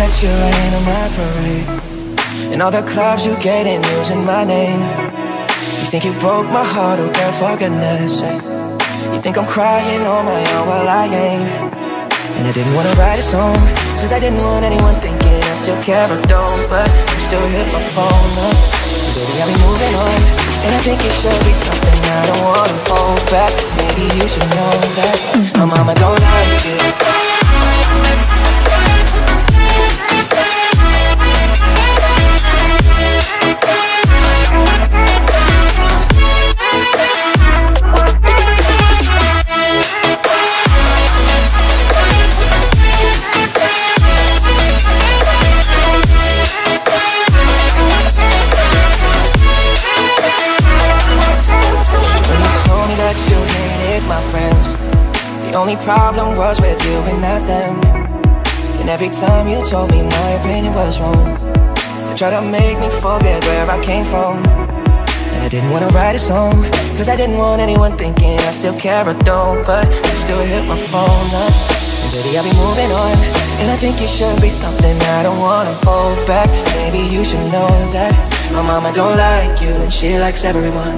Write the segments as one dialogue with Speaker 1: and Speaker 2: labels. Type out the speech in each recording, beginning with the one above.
Speaker 1: that you ain't on my parade And all the clubs you get in losing my name think you broke my heart, oh girl, for goodness sake. You think I'm crying on my own, well I ain't. And I didn't wanna write a song Cause I didn't want anyone thinking I still care or don't But you still hit my phone up. Baby, I'll be moving on And I think it should be something I don't wanna hold back. Maybe you should know that My mama don't like it The only problem was with you and not them And every time you told me my opinion was wrong You tried to make me forget where I came from. And I didn't wanna write a song Cause I didn't want anyone thinking I still care or don't. But you still hit my phone up. And baby I'll be moving on. And I think it should be something I don't wanna hold back. Maybe you should know that My mama don't like you and she likes everyone.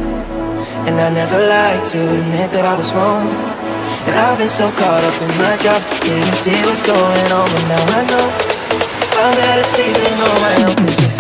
Speaker 1: And I never like to admit that I was wrong and I've been so caught up in my job Didn't see what's going on But now I know. I better sleep and my out